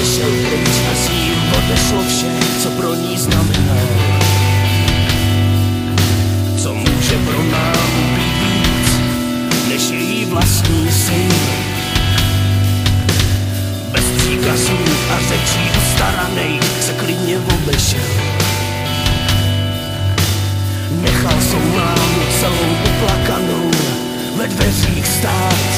odešel pryč a s ním odešlo vše, co pro ní znamená. Co může pro nám být víc, než její vlastní syn. Bez příkazů a řečí staranej se klidně obešel. Nechal svou mámu celou uplakanou ve dveřích stát.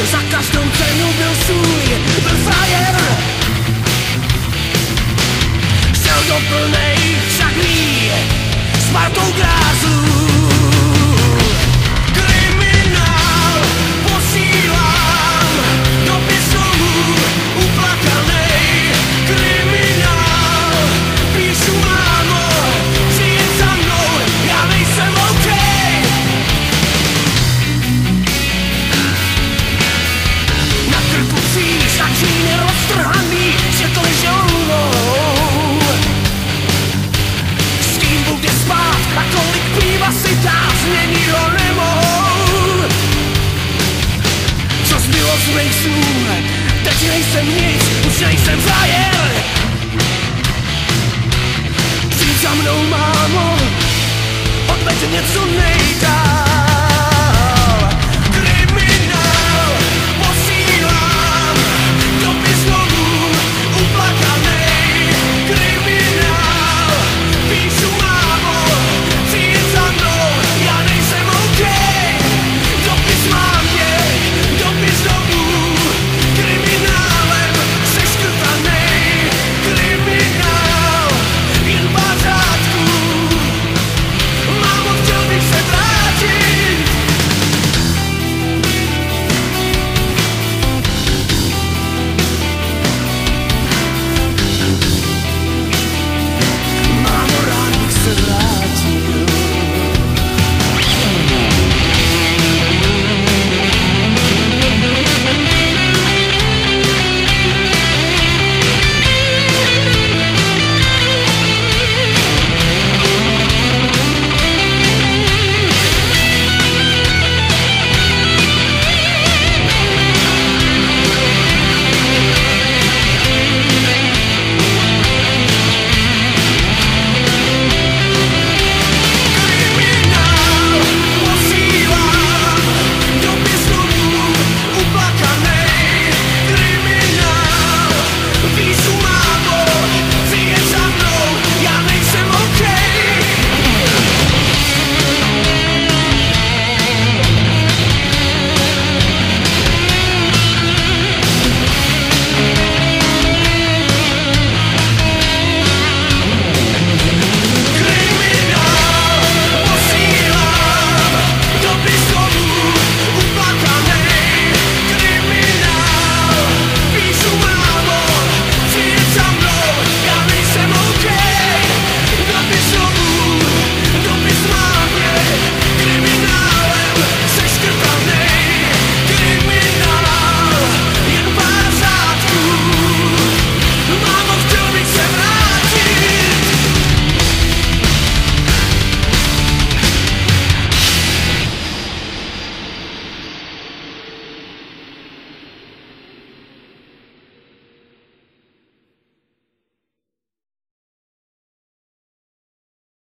co za każdą cenę był swój Był frajer Chciał go pełnej rozłych słów Dać rejsem nic, już rejsem frajer. Przyjdź za mną mamo Odbędzie mnie co nejda tak.